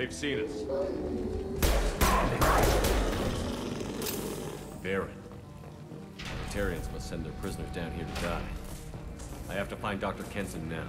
They've seen us. Baron. The Terrans must send their prisoners down here to die. I have to find Dr. Kenson now.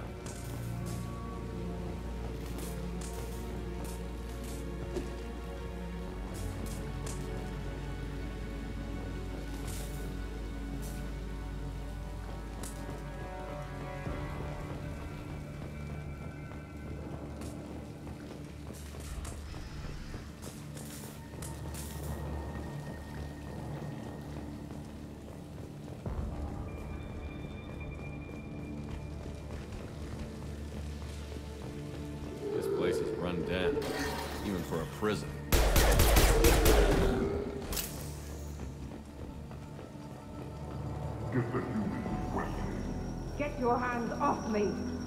hands off me!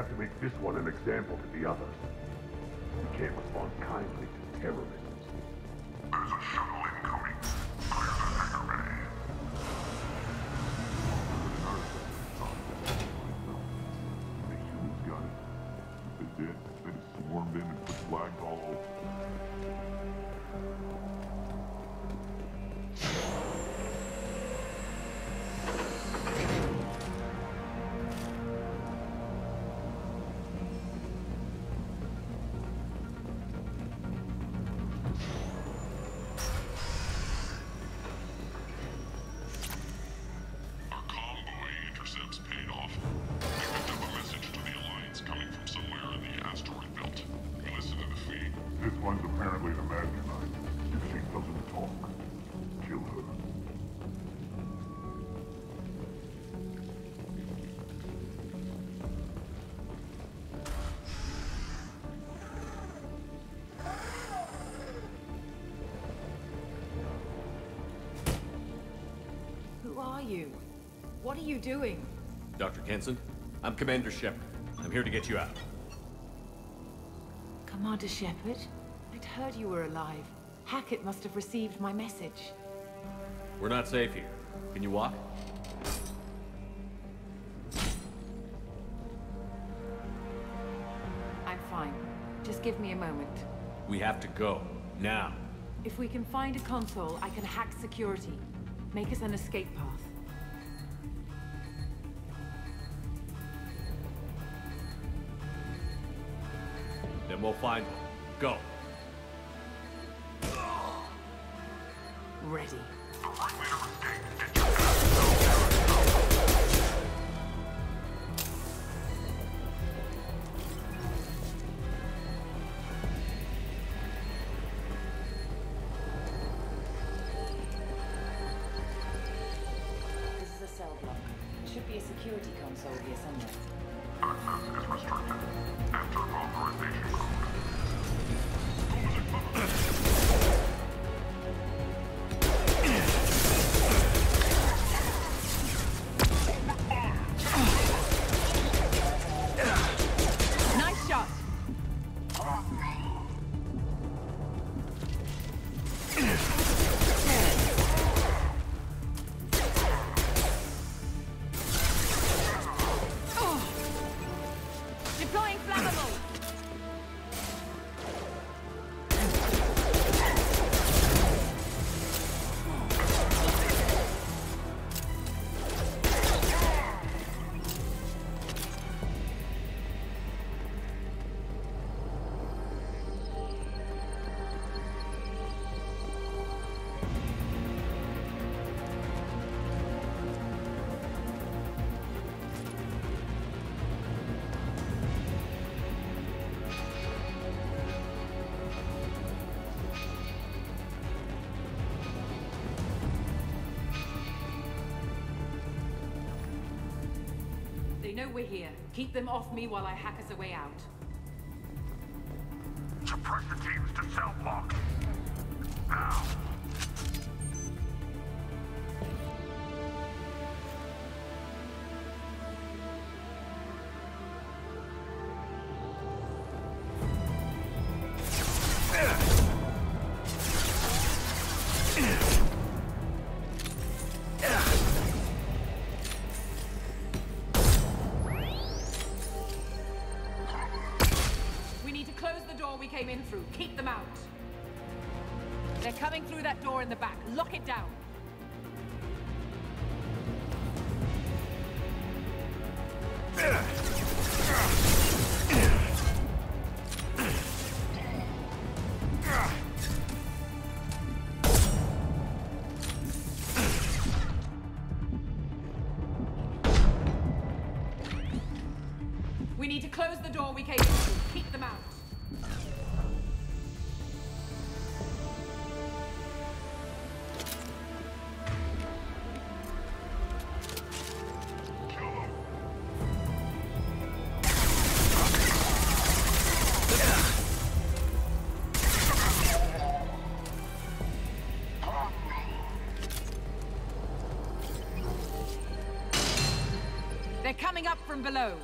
Have to make this one an example to the others. Are you? What are you doing? Dr. Kenson, I'm Commander Shepard. I'm here to get you out. Commander Shepard? I'd heard you were alive. Hackett must have received my message. We're not safe here. Can you walk? I'm fine. Just give me a moment. We have to go. Now. If we can find a console, I can hack security. Make us an escape path. Then we'll find one. Go. Ready. This is a cell block. There should be a security console here somewhere. Access is restricted. Know we're here. Keep them off me while I hack us a way out. Came in through. Keep them out. They're coming through that door in the back. Lock it down. We need to close the door we came below.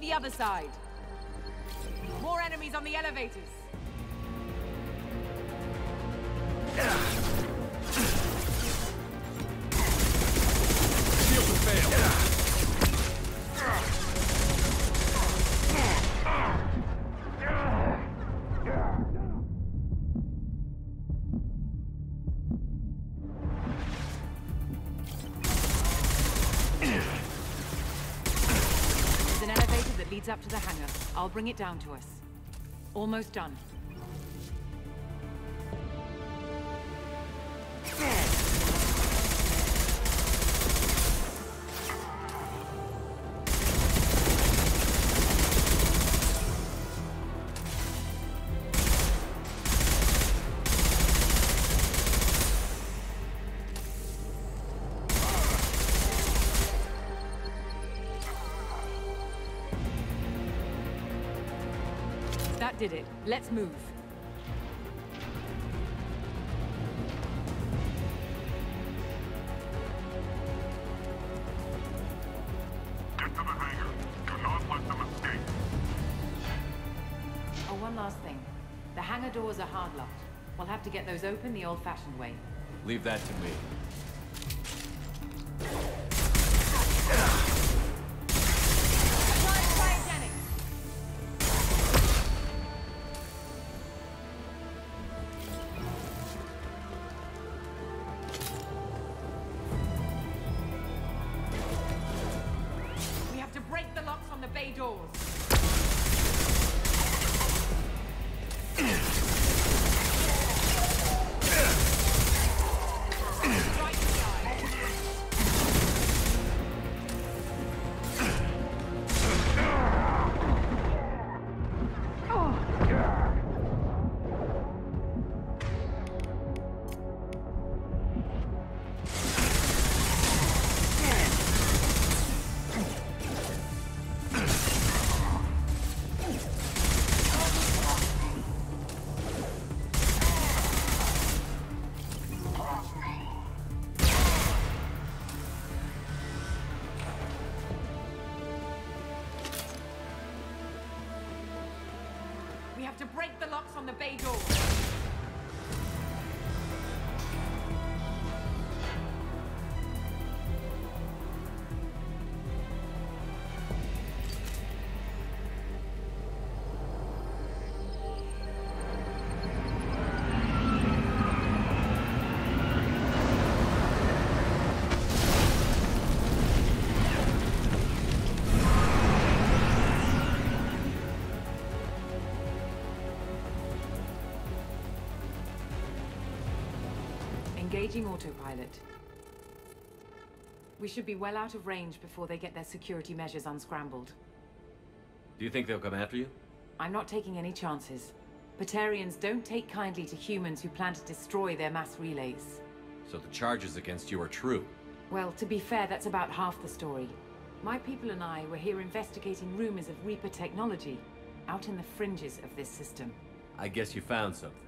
The other side. More enemies on the elevators. Up to the hangar. I'll bring it down to us. Almost done. Let's move. Get to the hangar. Do not let them escape. Oh, one last thing. The hangar doors are hard locked. We'll have to get those open the old-fashioned way. Leave that to me. On the bay doors. Engaging autopilot. We should be well out of range before they get their security measures unscrambled. Do you think they'll come after you? I'm not taking any chances. Batarians don't take kindly to humans who plan to destroy their mass relays. So the charges against you are true. Well, to be fair, that's about half the story. My people and I were here investigating rumors of Reaper technology, out in the fringes of this system. I guess you found something.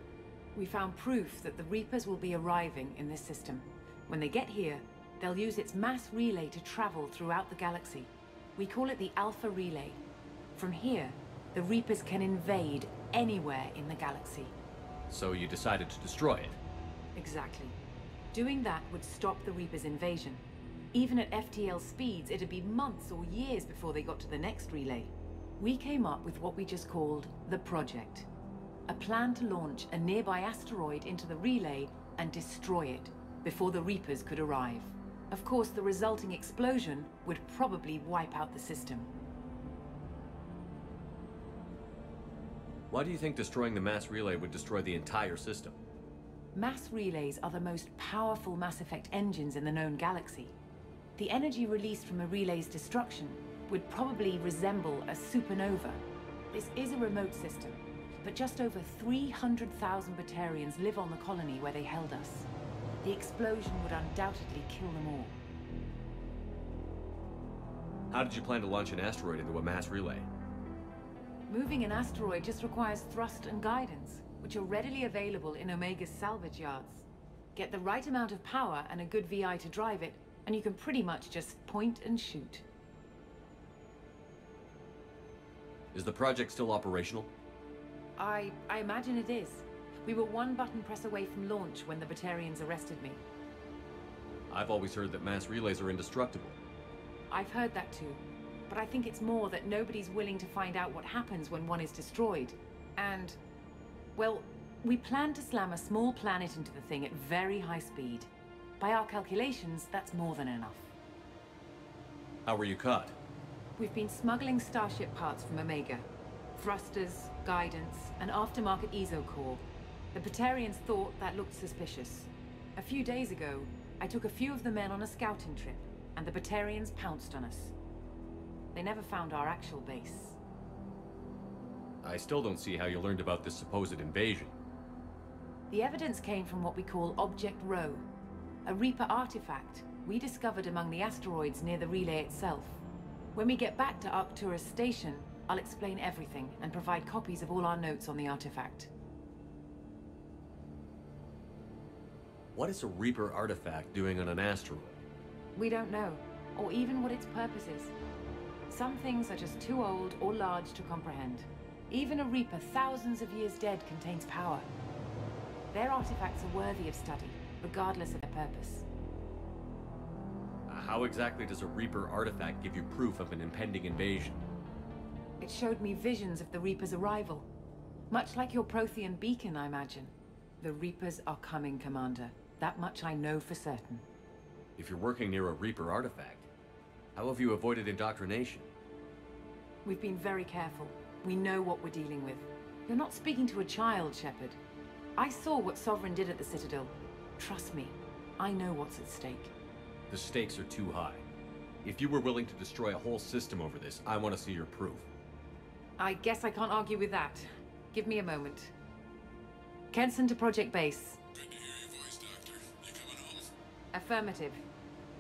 We found proof that the Reapers will be arriving in this system. When they get here, they'll use its mass relay to travel throughout the galaxy. We call it the Alpha Relay. From here, the Reapers can invade anywhere in the galaxy. So you decided to destroy it. Exactly. Doing that would stop the Reapers' invasion. Even at FTL speeds, it'd be months or years before they got to the next relay. We came up with what we just called the Project. A plan to launch a nearby asteroid into the relay and destroy it before the Reapers could arrive. Of course, the resulting explosion would probably wipe out the system. Why do you think destroying the mass relay would destroy the entire system? Mass relays are the most powerful Mass Effect engines in the known galaxy. The energy released from a relay's destruction would probably resemble a supernova. This is a remote system, but just over 300,000 Batarians live on the colony where they held us. The explosion would undoubtedly kill them all. How did you plan to launch an asteroid into a mass relay? Moving an asteroid just requires thrust and guidance, which are readily available in Omega's salvage yards. Get the right amount of power and a good VI to drive it, and you can pretty much just point and shoot. Is the project still operational? I... I imagine it is. We were one button press away from launch when the Batarians arrested me. I've always heard that mass relays are indestructible. I've heard that too. But I think it's more that nobody's willing to find out what happens when one is destroyed. And... Well, we plan to slam a small planet into the thing at very high speed. By our calculations, that's more than enough. How were you caught? We've been smuggling Starship parts from Omega. Thrusters, guidance, and aftermarket eezo core. The Batarians thought that looked suspicious. A few days ago, I took a few of the men on a scouting trip, and the Batarians pounced on us. They never found our actual base. I still don't see how you learned about this supposed invasion. The evidence came from what we call Object Rho, a Reaper artifact we discovered among the asteroids near the relay itself. When we get back to Arcturus Station, I'll explain everything and provide copies of all our notes on the artifact. What is a Reaper artifact doing on an asteroid? We don't know, or even what its purpose is. Some things are just too old or large to comprehend. Even a Reaper thousands of years dead contains power. Their artifacts are worthy of study, regardless of their purpose. Uh, how exactly does a Reaper artifact give you proof of an impending invasion? It showed me visions of the Reaper's arrival. Much like your Prothean beacon, I imagine. The Reapers are coming, Commander. That much I know for certain. If you're working near a Reaper artifact, how have you avoided indoctrination? We've been very careful. We know what we're dealing with. You're not speaking to a child, Shepard. I saw what Sovereign did at the Citadel. Trust me, I know what's at stake. The stakes are too high. If you were willing to destroy a whole system over this, I want to see your proof. I guess I can't argue with that. Give me a moment. Kenson to Project Base. Good to hear your voice, Doctor. You coming home? Affirmative.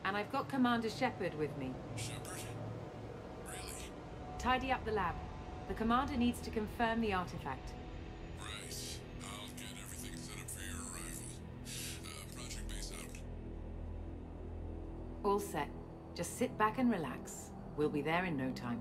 And I've got Commander Shepard with me. Shepard? Really? Tidy up the lab. The Commander needs to confirm the artifact. Right. I'll get everything set up for your arrival. Uh, Project Base out. All set. Just sit back and relax. We'll be there in no time.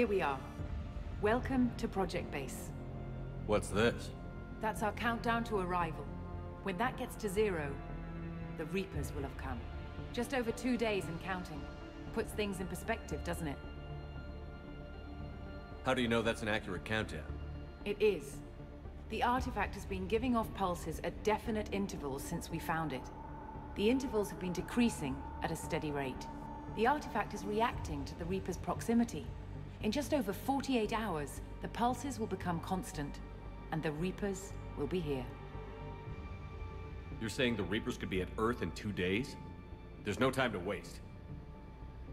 Here we are. Welcome to Project Base. What's this? That's our countdown to arrival. When that gets to zero, the Reapers will have come. Just over two days and counting. Puts things in perspective, doesn't it? How do you know that's an accurate countdown? It is. The artifact has been giving off pulses at definite intervals since we found it. The intervals have been decreasing at a steady rate. The artifact is reacting to the Reaper's proximity. In just over 48 hours, the pulses will become constant, and the Reapers will be here. You're saying the Reapers could be at Earth in two days? There's no time to waste.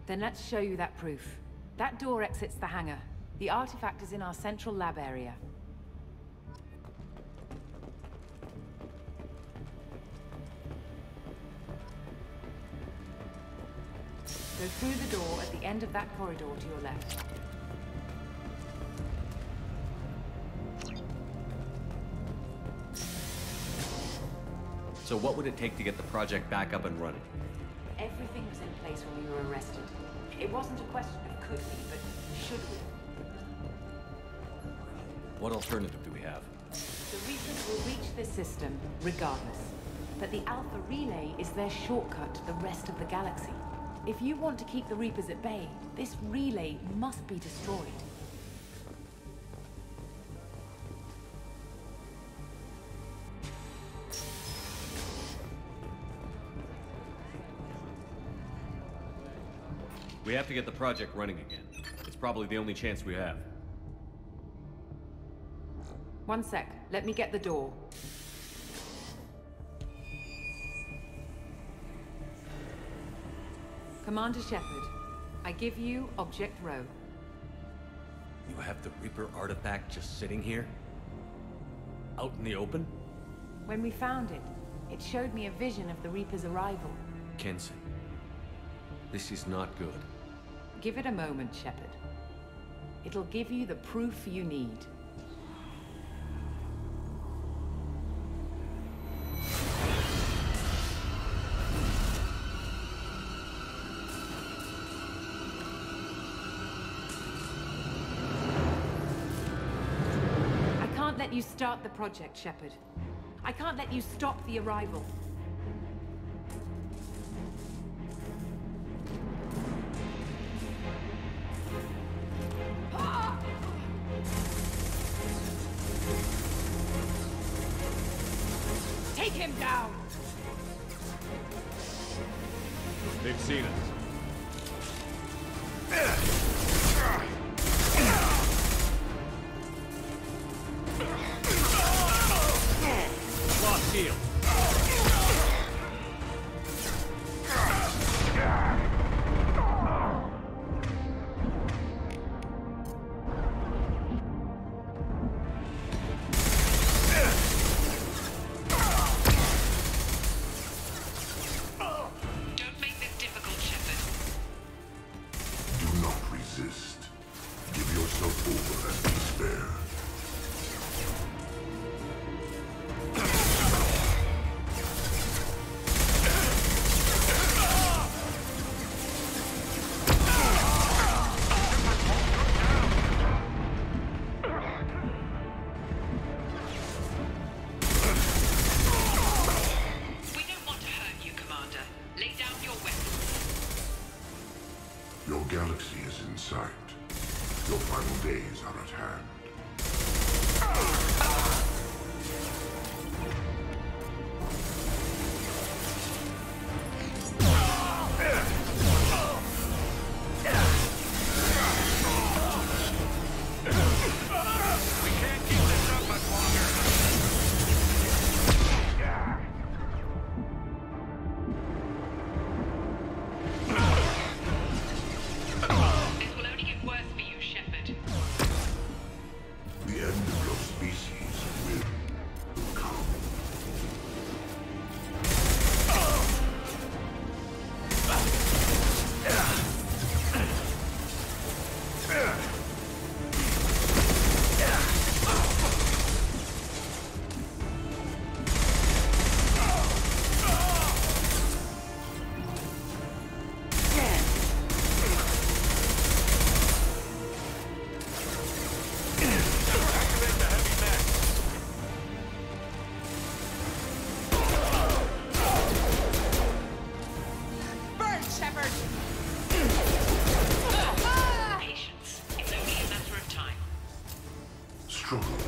Then let's show you that proof. That door exits the hangar. The artifact is in our central lab area. Go through the door at the end of that corridor to your left. So what would it take to get the project back up and running? Everything was in place when we were arrested. It wasn't a question of could we, but should we. What alternative do we have? The Reapers will reach this system regardless. But the Alpha Relay is their shortcut to the rest of the galaxy. If you want to keep the Reapers at bay, this relay must be destroyed. We have to get the project running again. It's probably the only chance we have. One sec. Let me get the door. Commander Shepard, I give you Object Rho. You have the Reaper artifact just sitting here? Out in the open? When we found it, it showed me a vision of the Reaper's arrival. Kenson. This is not good. Give it a moment, Shepard. It'll give you the proof you need. I can't let you start the project, Shepard. I can't let you stop the arrival. шум.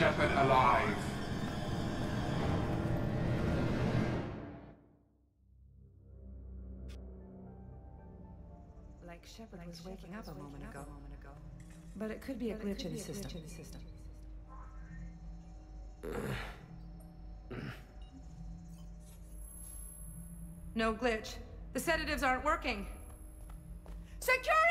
Shepard, alive. Like Shepard was waking up a moment ago. But it could be a glitch in the system. No glitch. The sedatives aren't working. Security!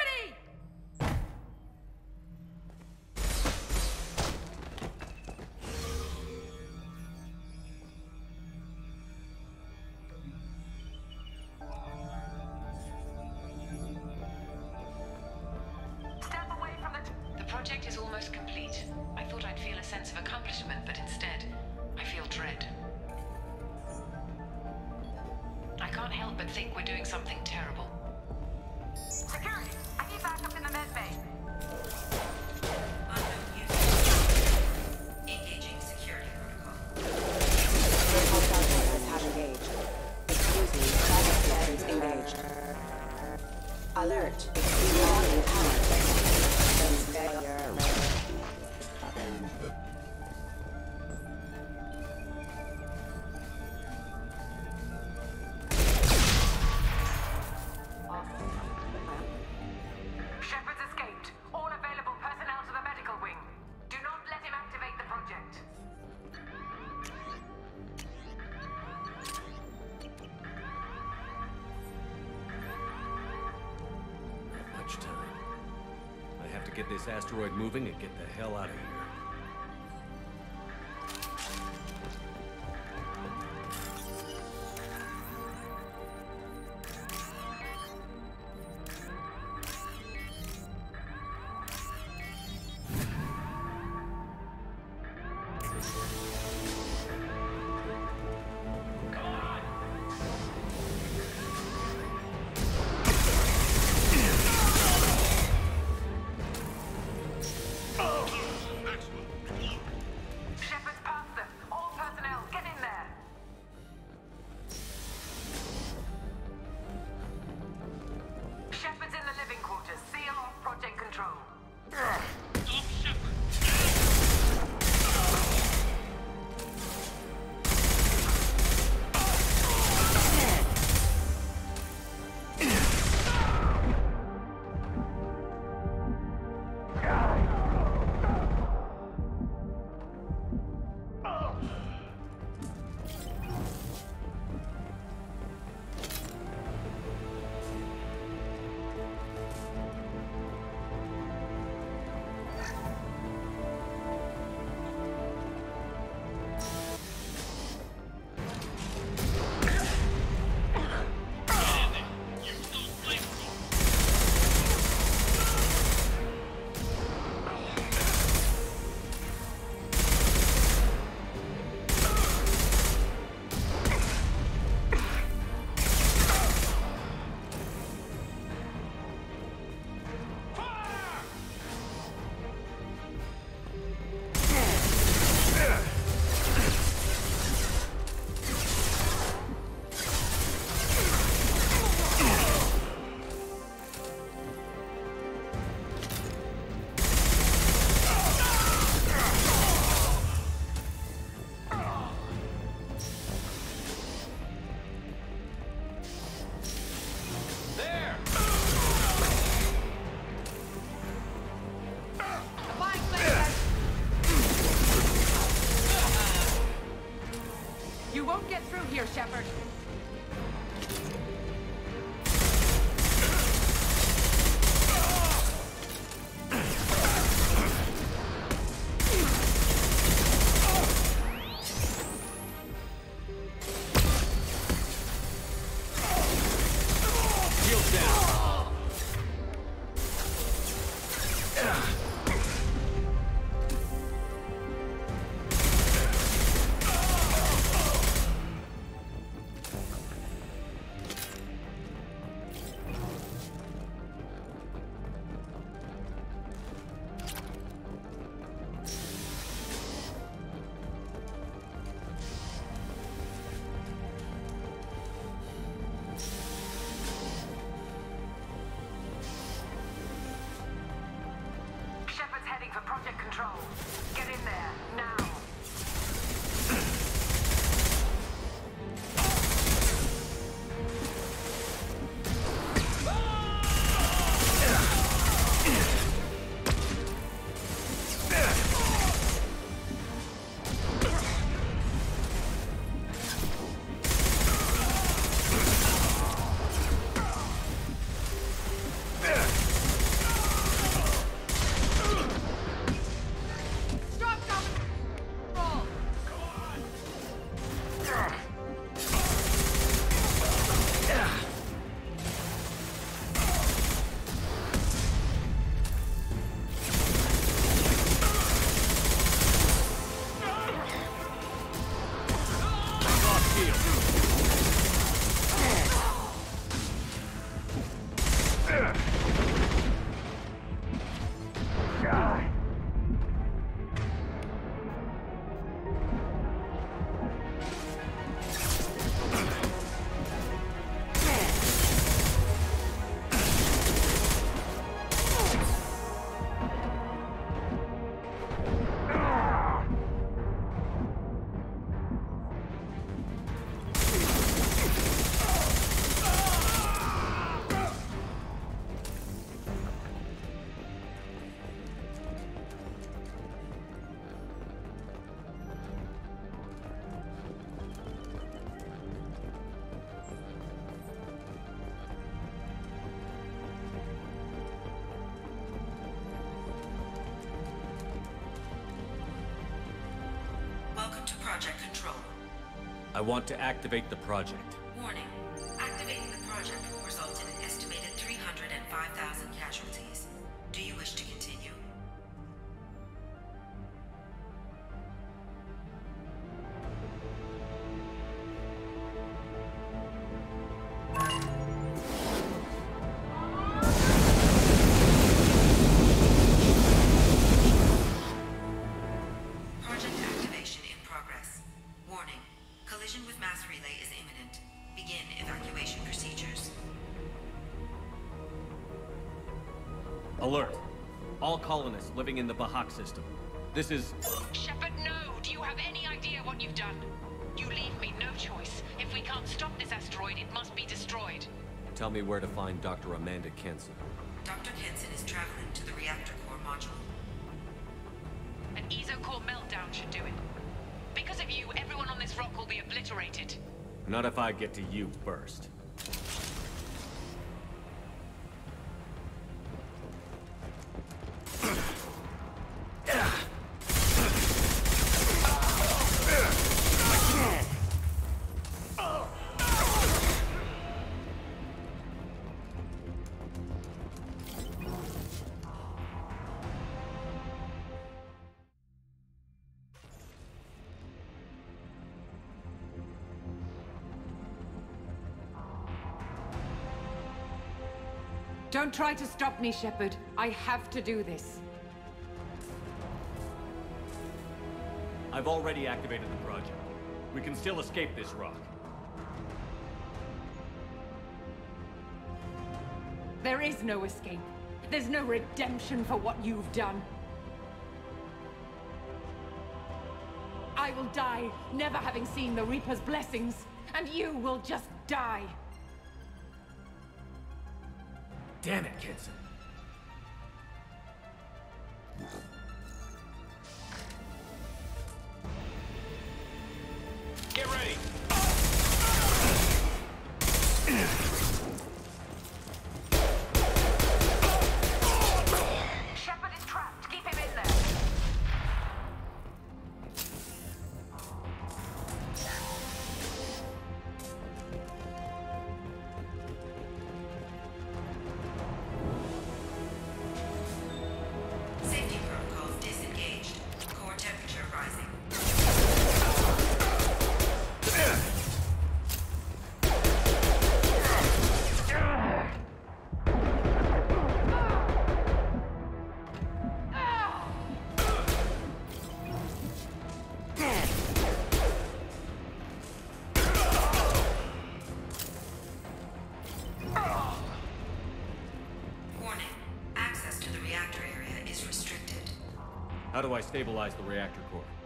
Alert! this asteroid moving and get the hell out of here. here, Shepard. Ready for Project Control. Get in there, to Project Control. I want to activate the project. Living in the Bahak system. This is... Shepard, no! Do you have any idea what you've done? You leave me no choice. If we can't stop this asteroid, it must be destroyed. Tell me where to find Dr. Amanda Kenson. Dr. Kenson is traveling to the reactor core module. An eezo core meltdown should do it. Because of you, everyone on this rock will be obliterated. Not if I get to you first. Don't try to stop me, Shepard. I have to do this. I've already activated the project. We can still escape this rock. There is no escape. There's no redemption for what you've done. I will die, never having seen the Reaper's blessings, and you will just die. Damn it, Kenson. Do I stabilize the reactor core?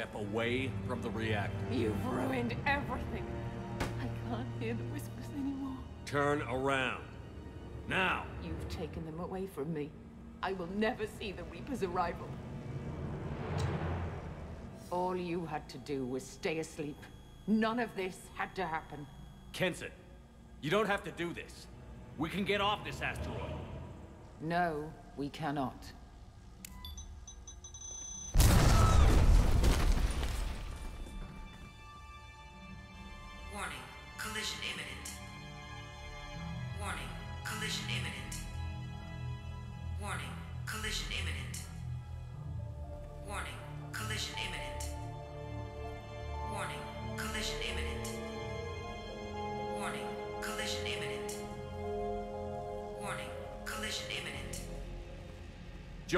Step away from the reactor. You've ruined everything. I can't hear the whispers anymore. Turn around. Now! You've taken them away from me. I will never see the Reaper's arrival. All you had to do was stay asleep. None of this had to happen. Kenson, you don't have to do this. We can get off this asteroid. No, we cannot.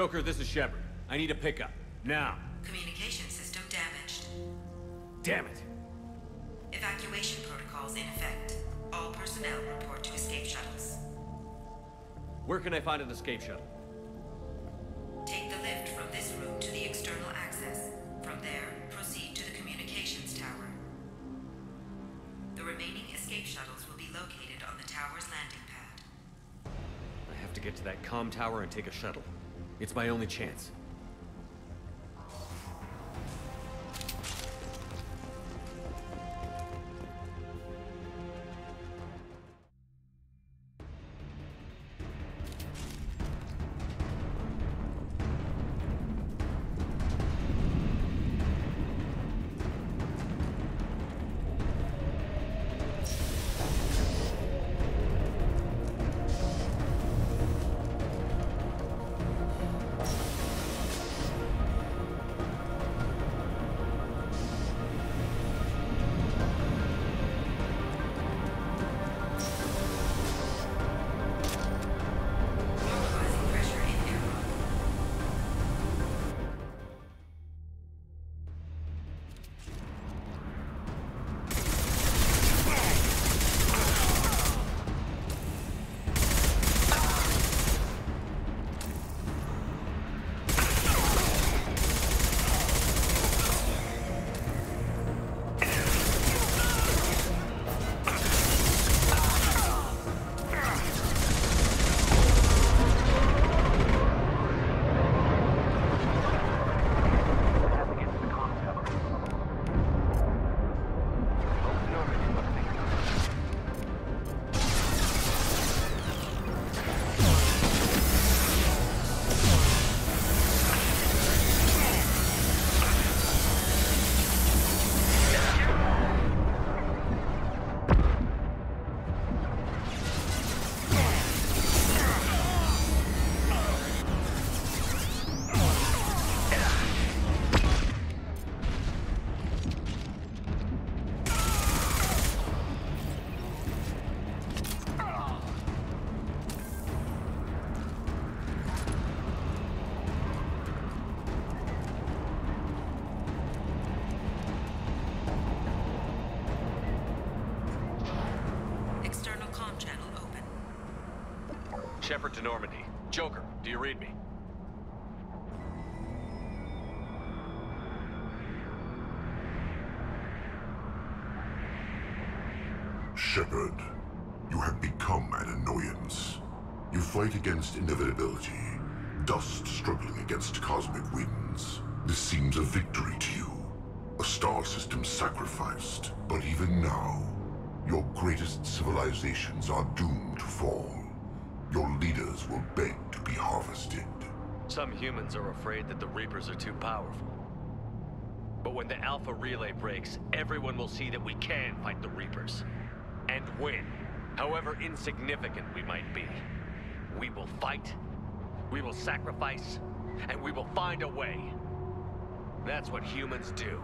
Joker, this is Shepard. I need a pickup. Now. Communication system damaged. Damn it. Evacuation protocols in effect. All personnel report to escape shuttles. Where can I find an escape shuttle? Take the lift from this room to the external access. From there, proceed to the communications tower. The remaining escape shuttles will be located on the tower's landing pad. I have to get to that comm tower and take a shuttle. It's my only chance. Shepard to Normandy. Joker, do you read me? Shepard, you have become an annoyance. You fight against inevitability, dust struggling against cosmic winds. This seems a victory to you. A star system sacrificed. But even now, your greatest civilizations are doomed to fall. Your leaders will beg to be harvested. Some humans are afraid that the Reapers are too powerful. But when the Alpha Relay breaks, everyone will see that we can fight the Reapers. And win. However insignificant we might be. We will fight, we will sacrifice, and we will find a way. That's what humans do.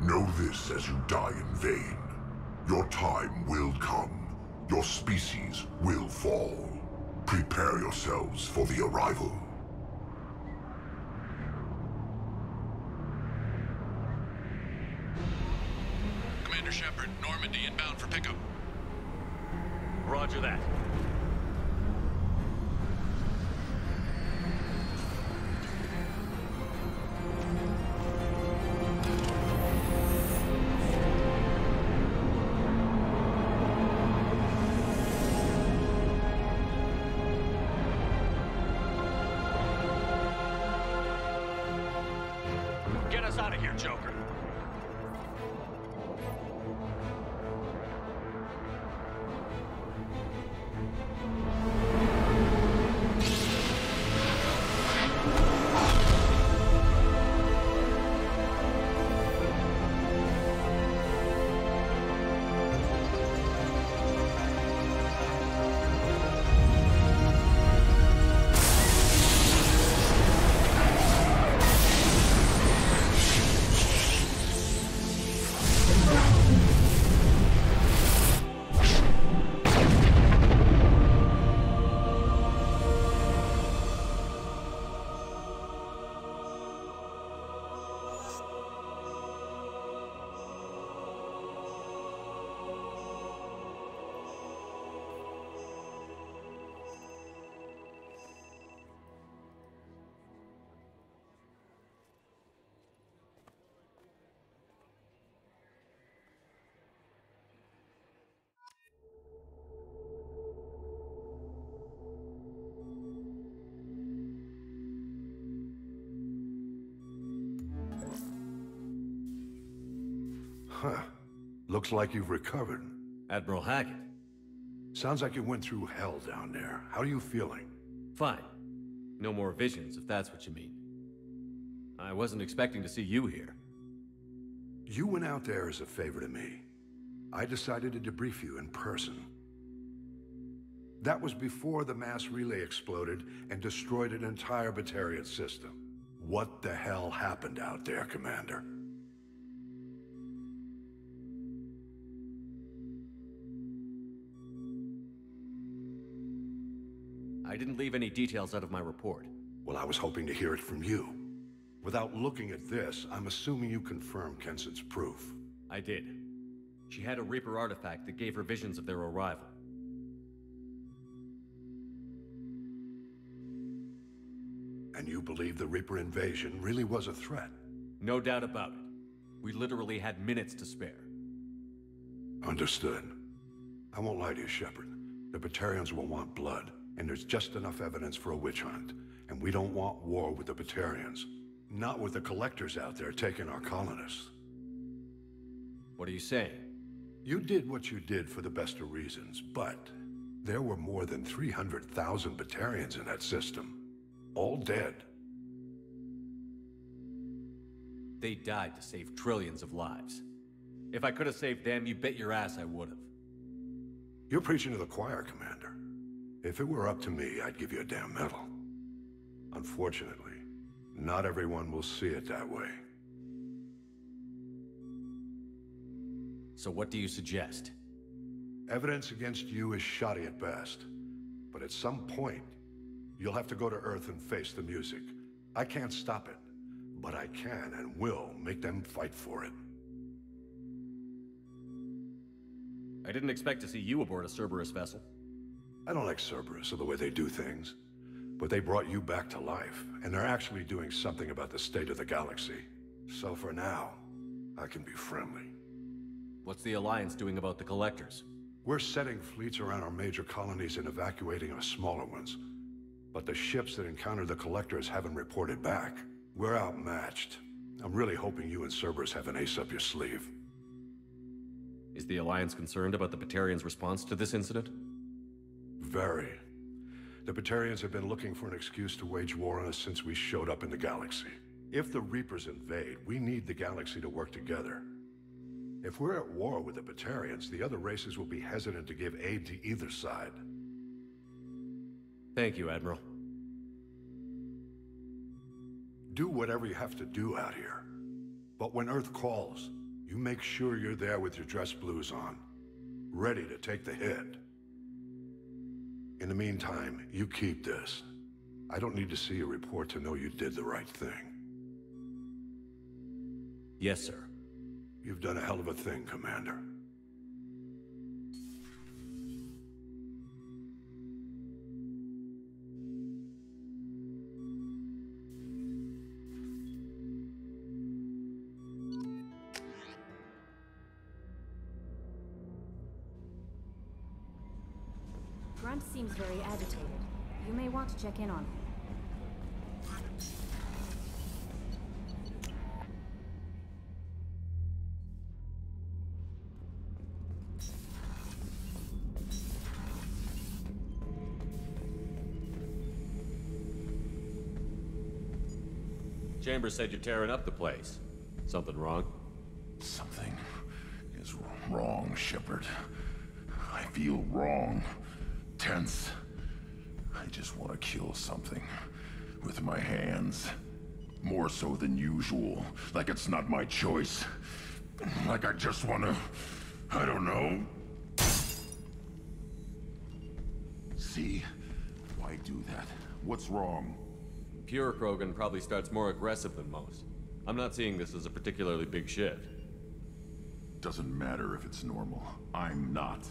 Know this as you die in vain. Your time will come. Your species will fall. Prepare yourselves for the arrival. Commander Shepard, Normandy inbound for pickup. Roger that. Looks like you've recovered. Admiral Hackett. Sounds like you went through hell down there. How are you feeling? Fine. No more visions, if that's what you mean. I wasn't expecting to see you here. You went out there as a favor to me. I decided to debrief you in person. That was before the mass relay exploded and destroyed an entire Batarian system. What the hell happened out there, Commander? I didn't leave any details out of my report. Well, I was hoping to hear it from you. Without looking at this, I'm assuming you confirm Kenson's proof. I did. She had a Reaper artifact that gave her visions of their arrival. And you believe the Reaper invasion really was a threat? No doubt about it. We literally had minutes to spare. Understood. I won't lie to you, Shepard. The Batarians will want blood, and there's just enough evidence for a witch hunt. And we don't want war with the Batarians. Not with the Collectors out there taking our colonists. What are you saying? You did what you did for the best of reasons, but there were more than 300,000 Batarians in that system. All dead. They died to save trillions of lives. If I could have saved them, you bet your ass I would have. You're preaching to the choir, Commander. If it were up to me, I'd give you a damn medal. Unfortunately, not everyone will see it that way. So what do you suggest? Evidence against you is shoddy at best. But at some point, you'll have to go to Earth and face the music. I can't stop it, but I can and will make them fight for it. I didn't expect to see you aboard a Cerberus vessel. I don't like Cerberus or the way they do things. But they brought you back to life, and they're actually doing something about the state of the galaxy. So for now, I can be friendly. What's the Alliance doing about the Collectors? We're setting fleets around our major colonies and evacuating our smaller ones. But the ships that encountered the Collectors haven't reported back. We're outmatched. I'm really hoping you and Cerberus have an ace up your sleeve. Is the Alliance concerned about the Batarians' response to this incident? Very. The Batarians have been looking for an excuse to wage war on us since we showed up in the galaxy. If the Reapers invade, we need the galaxy to work together. If we're at war with the Batarians, the other races will be hesitant to give aid to either side. Thank you, Admiral. Do whatever you have to do out here. But when Earth calls, you make sure you're there with your dress blues on. Ready to take the hit. In the meantime, you keep this. I don't need to see a report to know you did the right thing. Yes, sir. You've done a hell of a thing, Commander. very agitated. You may want to check in on him. Chambers said you're tearing up the place. Something wrong? Something is wrong, Shepard. I feel wrong. Tense. I just want to kill something. With my hands. More so than usual. Like it's not my choice. Like I just want to... I don't know. See? Why do that? What's wrong? Pure Krogan probably starts more aggressive than most. I'm not seeing this as a particularly big shift. Doesn't matter if it's normal. I'm not.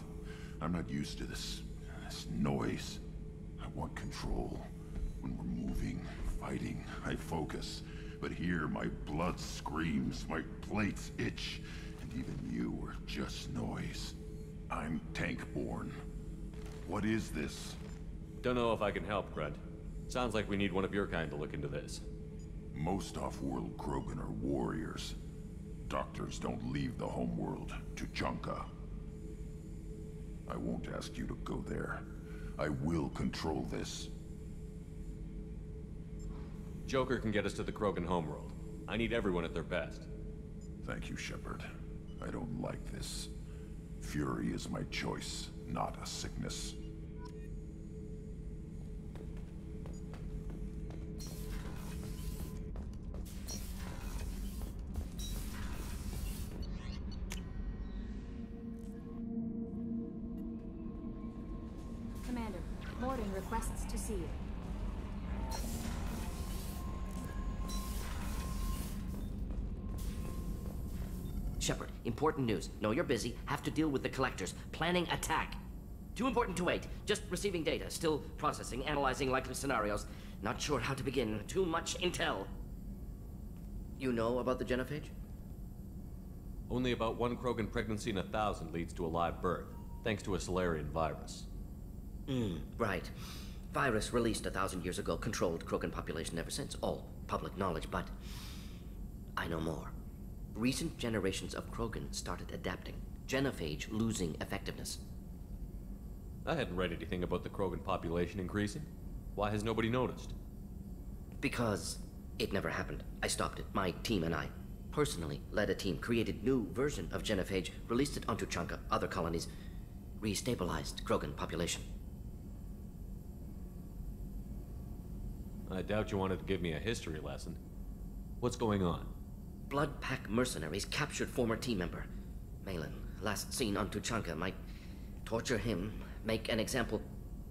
I'm not used to this... this noise. I want control. When we're moving, fighting, I focus. But here, my blood screams, my plates itch, and even you are just noise. I'm tank-born. What is this? Don't know if I can help, Grunt. Sounds like we need one of your kind to look into this. Most off-world Krogan are warriors. Doctors don't leave the homeworld Tuchanka. I won't ask you to go there. I will control this. Joker can get us to the Krogan homeworld. I need everyone at their best. Thank you, Shepard. I don't like this. Fury is my choice, not a sickness. Mordin requests to see you. Shepard, important news. Know you're busy. Have to deal with the collectors. Planning attack. Too important to wait. Just receiving data. Still processing, analyzing likely scenarios. Not sure how to begin. Too much intel. You know about the genophage? Only about one Krogan pregnancy in a thousand leads to a live birth, thanks to a salarian virus. Hmm, right. Virus released a thousand years ago controlled Krogan population ever since. All public knowledge, but I know more. Recent generations of Krogan started adapting. Genophage losing effectiveness. I hadn't read anything about the Krogan population increasing. Why has nobody noticed? Because it never happened. I stopped it. My team and I personally led a team, created new version of Genophage, released it onto Chanka, other colonies, restabilized Krogan population. I doubt you wanted to give me a history lesson. What's going on? Blood Pack mercenaries captured former team member. Maelon, last seen on Tuchanka, might torture him, make an example.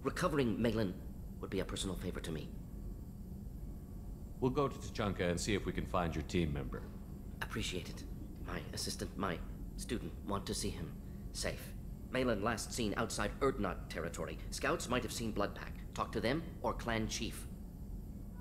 Recovering Maelon would be a personal favor to me. We'll go to Tuchanka and see if we can find your team member. Appreciate it. My assistant, my student, want to see him. Safe. Maelon last seen outside Urdnot territory. Scouts might have seen Blood Pack. Talk to them or Clan Chief.